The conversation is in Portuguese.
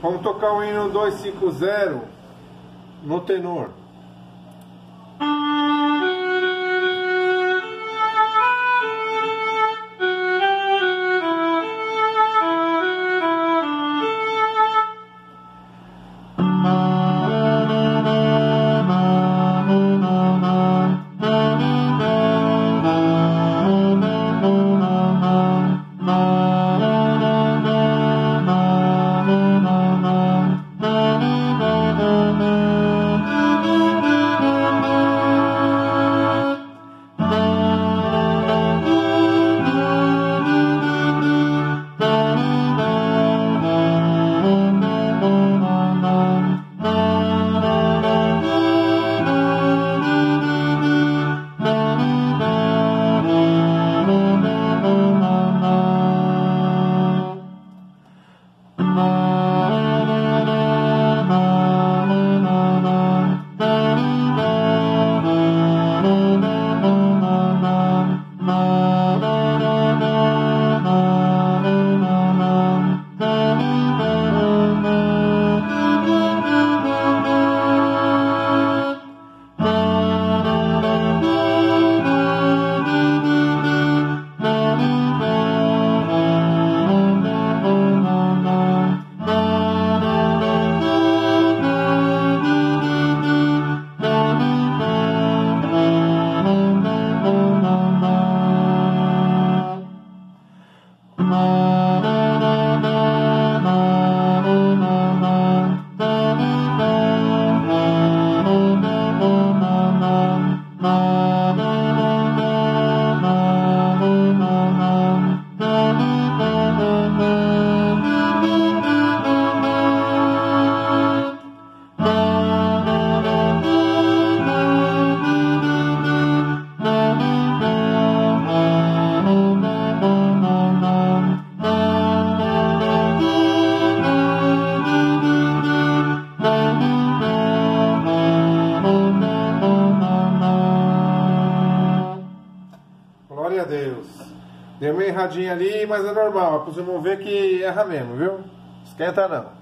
Vamos tocar o hino 250 no tenor. Glória a Deus. Deu uma erradinha ali, mas é normal. Vocês vão ver que erra mesmo, viu? Esquenta não.